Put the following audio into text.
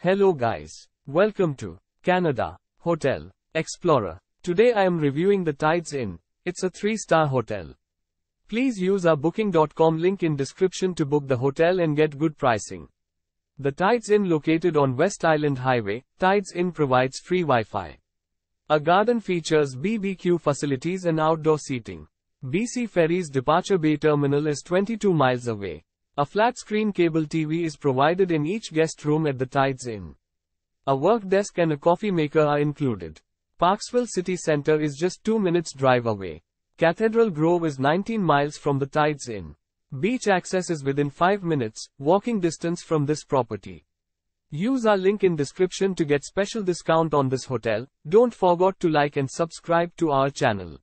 Hello guys. Welcome to Canada Hotel Explorer. Today I am reviewing the Tides Inn. It's a 3-star hotel. Please use our booking.com link in description to book the hotel and get good pricing. The Tides Inn located on West Island Highway, Tides Inn provides free Wi-Fi. A garden features BBQ facilities and outdoor seating. BC Ferries Departure Bay Terminal is 22 miles away. A flat-screen cable TV is provided in each guest room at the Tides Inn. A work desk and a coffee maker are included. Parksville City Center is just 2 minutes drive away. Cathedral Grove is 19 miles from the Tides Inn. Beach access is within 5 minutes, walking distance from this property. Use our link in description to get special discount on this hotel. Don't forget to like and subscribe to our channel.